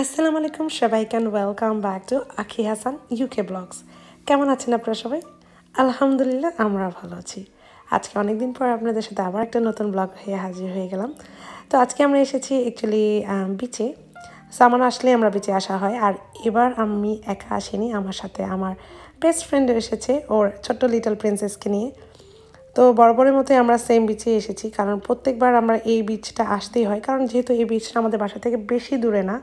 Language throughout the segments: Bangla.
আসসালামু আলাইকুম সবাই ক্যান ওয়েলকাম ব্যাক টু আখি হাসান ইউকে ব্লগস কেমন আছেন আপনারা সবাই? আলহামদুলিল্লাহ, আমরা ভালো আছি। আজকে অনেক দিন পর আপনাদের সাথে আবার একটা নতুন ব্লগ হয়ে হাজির হয়ে গেলাম। তো আজকে আমরা এসেছি অ্যাকচুয়ালি বিচে সামান আসলে আমরা বিচে আসা হয়। আর এবার আমি একা আসিনি, আমার সাথে আমার বেস্ট ফ্রেন্ড এসেছে, ওর ছোট্ট লিটল প্রিন্সেসকে নিয়ে। তো বরাবরের মতোই আমরা সেম বিচে এসেছি, কারণ প্রত্যেকবার আমরা এই বিচটা আসতেই হয়। কারণ যেহেতু এই বিচটা আমাদের বাসা থেকে বেশি দূরে না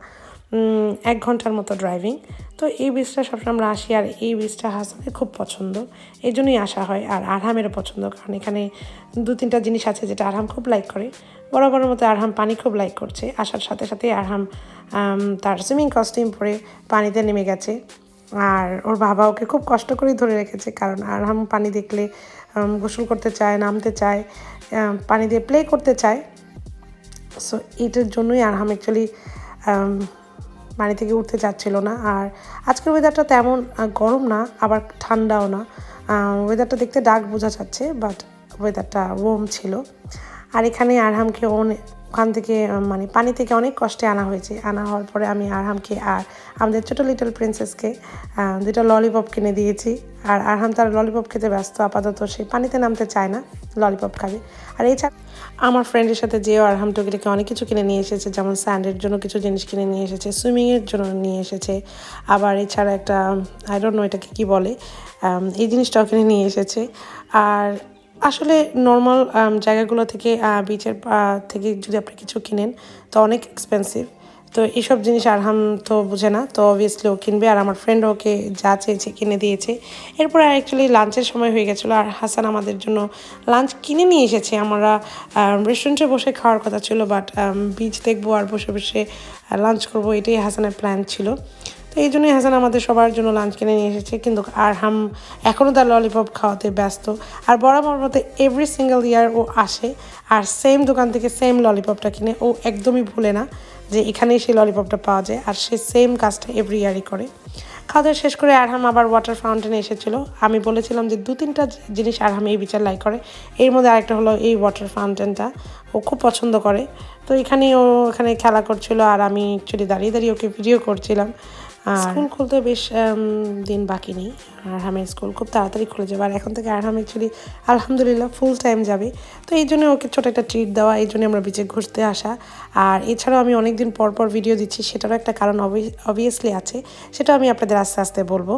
এক ঘণ্টার মতো ড্রাইভিং তো এই বীজটা সবসময় আমরা আসি আর এই বীজটা হাসানের খুব পছন্দ। এই জন্যই আসা হয় আর আরহামেরও পছন্দ, কারণ এখানে দু তিনটা জিনিস আছে যেটা আরহাম খুব লাইক করে। বরাবরের মতো আরহাম পানি খুব লাইক করছে। আসার সাথে সাথে আরহাম তার সুইমিং কস্টিউম পরে পানিতে নেমে গেছে। আর ওর বাবা ওকে খুব কষ্ট করেই ধরে রেখেছে, কারণ আরহাম পানি দেখলে গোসল করতে চায়, নামতে চায় পানি দিয়ে প্লে করতে চায়। সো এটার জন্যই আরহাম অ্যাকচুয়ালি পানি থেকে উঠতে চাচ্ছিল না। আর আজকের ওয়েদারটা তেমন গরম না, আবার ঠান্ডাও না। ওয়েদারটা দেখতে ডাক বোঝা যাচ্ছে বাট ওয়েদারটা ওম ছিল। আর এখানে আরহামকে অনেক ওখান থেকে মানে পানি থেকে অনেক কষ্টে আনা হয়েছে। আনা হওয়ার পরে আমি আরহামকে আর আমাদের ছোটো লিটল প্রিন্সেসকে দুটো ললিপপ কিনে দিয়েছি। আর আরহাম তার ললিপপ খেতে ব্যস্ত, আপাতত সে পানিতে নামতে চায় না ললিপপ খাবে আর এছাড়া আমার ফ্রেন্ডের সাথে যেও আরহাম টুকিটাকে অনেক কিছু কিনে নিয়ে এসেছে, যেমন স্যান্ডের জন্য কিছু জিনিস কিনে নিয়ে এসেছে সুইমিংয়ের জন্য নিয়ে এসেছে। আবার এছাড়া একটা আই ডোন্ট নো এটাকে কী বলে এই জিনিসটাও কিনে নিয়ে এসেছে। আর আসলে নর্মাল জায়গাগুলো থেকে বিচের থেকে যদি আপনি কিছু কিনেন, তো অনেক এক্সপেন্সিভ তো এইসব জিনিস আরহাম তো বুঝে না, তো অবভিয়াসলি ও কিনবে। আর আমার ফ্রেন্ড ওকে যা চেয়েছে কিনে দিয়েছে। এরপর অ্যাকচুয়ালি লাঞ্চের সময় হয়ে গেছিল। আর হাসান আমাদের জন্য লাঞ্চ কিনে নিয়ে এসেছে। আমরা রেস্টুরেন্টে বসে খাওয়ার কথা ছিল বাট বিচ দেখব আর বসে বসে লাঞ্চ করব। এটাই হাসানের প্ল্যান ছিল। এই জন্যই হাসান আমাদের সবার জন্য লাঞ্চ কিনে নিয়ে এসেছে। কিন্তু আর হাম এখনও তার ললিপপ খাওয়াতে ব্যস্ত। আর বরাবর মতো এভরি সিঙ্গেল ইয়ার ও আসে। আর সেম দোকান থেকে সেম ললিপপটা কিনে। ও একদমই ভুলে না যে এখানেই সেই ললিপপটা পাওয়া যায়। আর সে সেম কাজটা এভরি ইয়ারই করে। খাওয়া শেষ করে আরহাম আবার ওয়াটার ফাউন্টেনে এসেছিল। আমি বলেছিলাম যে দু তিনটা জিনিস আরহাম এই বিচার লাইক করে। এর মধ্যে আরেকটা হলো এই ওয়াটার ফাউন্টেনটা ও খুব পছন্দ করে। তো এখানে ও এখানে খেলা করছিল। আর আমি অ্যাকচুয়ালি দাঁড়িয়ে দাঁড়িয়ে ওকে ভিডিও করছিলাম। স্কুল খুলতে বেশ দিন বাকি নেই। আরহামের স্কুল খুব তাড়াতাড়ি খুলে যাবে। আর এখন থেকে আরহাম অ্যাকচুয়ালি আলহামদুলিল্লাহ ফুল টাইম যাবে। তো এই জন্য ওকে ছোটো একটা ট্রিট দেওয়া, এই জন্য আমরা বিচে ঘুরতে আসা। আর এছাড়াও আমি অনেক দিন পর পর ভিডিও দিচ্ছি। সেটারও একটা কারণ অবভিয়াসলি আছে। সেটা আমি আপনাদের আস্তে আস্তে বলব।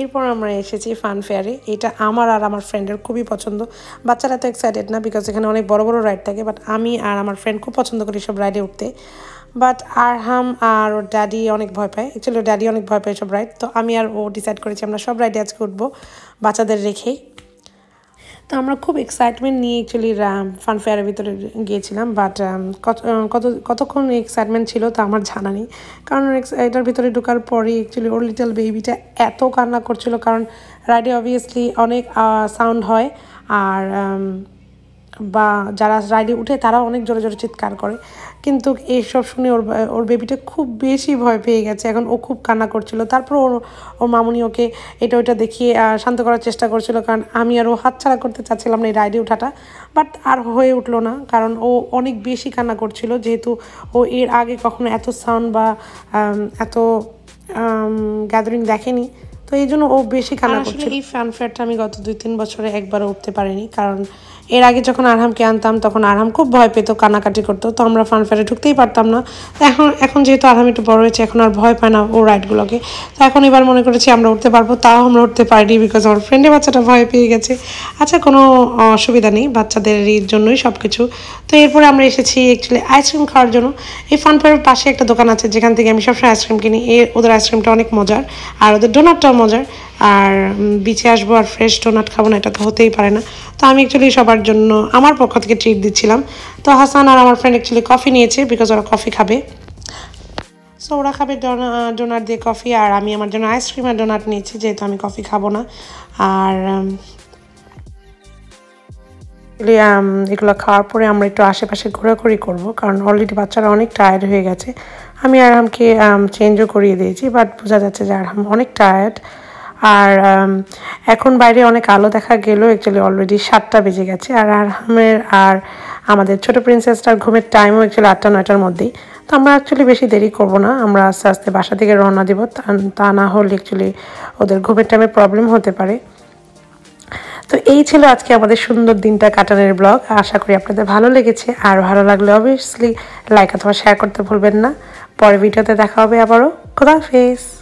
এরপর আমরা এসেছি ফান ফেয়ারে এটা আমার আর আমার ফ্রেন্ডের খুবই পছন্দ। বাচ্চারা তো এক্সাইটেড না বিকজ এখানে অনেক বড় বড় রাইড থাকে। বাট আমি আর আমার ফ্রেন্ড খুব পছন্দ করি সব রাইডে উঠতে। But Arham R or daddy অনেক ভয় পায়। অ্যাকচুয়ালি ওর ড্যাডি অনেক ভয় পায় সব রাইড তো আমি আর ও ডিসাইড করেছি, আমরা সব রাইডে আজকে উঠবো বাচ্চাদের রেখেই। তো আমরা খুব এক্সাইটমেন্ট নিয়ে অ্যাকচুয়ালি ফানফেয়ারের ভিতরে গিয়েছিলাম। বাট কত কত, কতক্ষণ এক্সাইটমেন্ট ছিল তা আমার জানা নেই। কারণ এটার ভিতরে ঢোকার পরেই অ্যাকচুয়ালি ওর লিটল বেবিটা এত কান্না করছিল। কারণ রাইডে অবভিয়াসলি অনেক সাউন্ড হয়। আর বা যারা রাইডে উঠে তারা অনেক জোরে জোরে চিৎকার করে। কিন্তু এইসব শুনে ওর ওর বেবিটা খুব বেশি ভয় পেয়ে গেছে। এখন ও খুব কান্না করছিল। তারপর ওর ওর মামুনি ওকে এটা ওইটা দেখিয়ে শান্ত করার চেষ্টা করছিল। কারণ আমি আর ও হাতছাড়া করতে চাচ্ছিলাম না এই রাইডে ওঠাটা। বাট আর হয়ে উঠল না। কারণ ও অনেক বেশি কান্না করছিল। যেহেতু ও এর আগে কখনো এত সাউন্ড বা এত গ্যাদারিং দেখেনি। তো এই জন্য ও বেশি কান্না করছিল। এই ফ্যান ফেয়ারটা আমি গত দুই তিন বছরে একবারও উঠতে পারিনি। কারণ এর আগে যখন আরহামকে আনতাম, তখন আরহাম খুব ভয় পেতো কানাকাটি করতো। তো আমরা ফান ফেয়ারে ঢুকতেই পারতাম না। এখন এখন যেহেতু আরহাম একটু বড় হয়েছে, এখন আর ভয় পায় না ও রাইডগুলোকে। তো এখন এবার মনে করেছি আমরা উঠতে পারব, তাও আমরা উঠতে পারিনি বিকজ আমার ফ্রেন্ডের বাচ্চাটা ভয় পেয়ে গেছে। আচ্ছা কোনো অসুবিধা নেই বাচ্চাদের জন্যই সব কিছু তো এরপরে আমরা এসেছি অ্যাকচুয়ালি আইসক্রিম খাওয়ার জন্য। এই ফান ফেয়ারের পাশে একটা দোকান আছে, যেখান থেকে আমি সবসময় আইসক্রিম কিনি। এ, ওদের আইসক্রিমটা অনেক মজার, আর ওদের ডোনাটটাও মজার। আর বিচে আসব আর ফ্রেশ ডোনাট খাব না, এটা তো হতেই পারে না। তো আমি অ্যাকচুয়ালি সবার জন্য আমার পক্ষ থেকে ট্রিট দিচ্ছিলাম। তো হাসান আর আমার ফ্রেন্ড অ্যাকচুয়ালি কফি নিয়েছে বিকজ ওরা কফি খাবে। সো ওরা খাবে ডোনাট দিয়ে কফি আর আমি আমার জন্য আইসক্রিম আর ডোনাট নিয়েছি, যেহেতু আমি কফি খাব না। আর এগুলো খাওয়ার পরে আমরা একটু আশেপাশে ঘোরাঘুরি করব, কারণ অলরেডি বাচ্চারা অনেক টায়ার্ড হয়ে গেছে। আমি আরহামকে চেঞ্জও করিয়ে দিয়েছি বাট বোঝা যাচ্ছে যে আরহাম অনেক টায়ার্ড আর এখন বাইরে অনেক আলো দেখা গেলেও অ্যাকচুয়ালি অলরেডি সাতটা বেজে গেছে। আর আরহামের আর আমাদের ছোট প্রিন্সেসটার ঘুমের টাইমও অ্যাকচুয়ালি আটটা, নয়টার মধ্যেই। তো আমরা অ্যাকচুয়ালি বেশি দেরি করব না, আমরা আস্তে আস্তে বাসা থেকে রওনা দেবো। তা না হলে অ্যাকচুয়ালি ওদের ঘুমের টাইমে প্রবলেম হতে পারে। তো এই ছিল আজকে আমাদের সুন্দর দিনটা কাটানোর ব্লগ আশা করি আপনাদের ভালো লেগেছে। আর ভালো লাগলে অবভিয়াসলি লাইক অথবা শেয়ার করতে ভুলবেন না। পরে ভিডিওতে দেখা হবে আবারও। খোদা হাফেজ।